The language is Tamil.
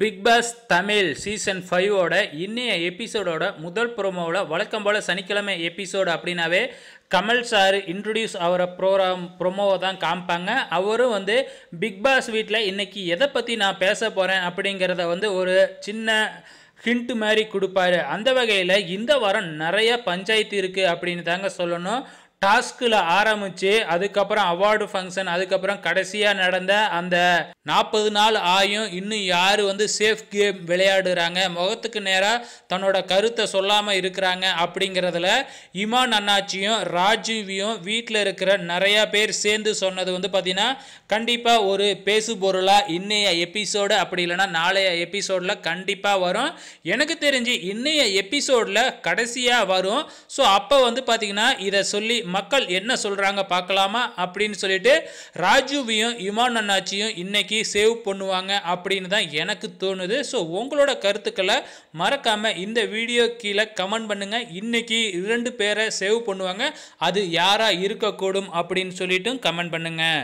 பிக் பாஸ் தமிழ் சீசன் ஃபைவோட இன்னைய எபிசோடோட முதல் ப்ரோமோவில் வழக்கம் போல் சனிக்கிழமை எபிசோடு அப்படின்னாவே கமல் சார் இன்ட்ரடியூஸ் ஆகிற ப்ரோக்ராம் ப்ரொமோவை தான் காமிப்பாங்க. அவரும் வந்து பிக் பாஸ் வீட்டில் இன்றைக்கி எதை பற்றி நான் பேச போகிறேன் அப்படிங்கிறத வந்து ஒரு சின்ன ஹிண்ட் மாதிரி கொடுப்பாரு. அந்த வகையில் இந்த வாரம் நிறைய பஞ்சாயத்து இருக்குது அப்படின்னு தாங்க சொல்லணும். டாஸ்கில் ஆரம்பித்து அதுக்கப்புறம் அவார்டு ஃபங்க்ஷன் அதுக்கப்புறம் கடைசியாக நடந்த அந்த நாற்பது நாள் ஆயும் இன்னும் யார் வந்து சேஃப் கேம் விளையாடுறாங்க முகத்துக்கு நேராக தன்னோட கருத்தை சொல்லாமல் இருக்கிறாங்க அப்படிங்கிறதுல இமான் அண்ணாச்சியும் ராஜீவியும் வீட்டில் இருக்கிற நிறையா பேர் சேர்ந்து சொன்னது வந்து பார்த்திங்கன்னா கண்டிப்பாக ஒரு பேசு பொருளாக இன்னைய எபிசோடு அப்படி இல்லைன்னா நாளைய எபிசோடில் கண்டிப்பாக வரும். எனக்கு தெரிஞ்சு இன்னைய எபிசோடில் கடைசியாக வரும். ஸோ அப்போ வந்து பார்த்திங்கன்னா இதை சொல்லி மக்கள் என்ன சொல்கிறாங்க பார்க்கலாமா அப்படின்னு சொல்லிட்டு ராஜுவையும் இமான் அண்ணாச்சியும் இன்னைக்கு சேவ் பண்ணுவாங்க அப்படின்னு தான் எனக்கு தோணுது. ஸோ உங்களோட கருத்துக்களை மறக்காமல் இந்த வீடியோ கீழே கமெண்ட் பண்ணுங்கள் இன்னைக்கு இரண்டு பேரை சேவ் பண்ணுவாங்க. அது யாராக இருக்கக்கூடும் அப்படின்னு சொல்லிட்டும் கமெண்ட் பண்ணுங்கள்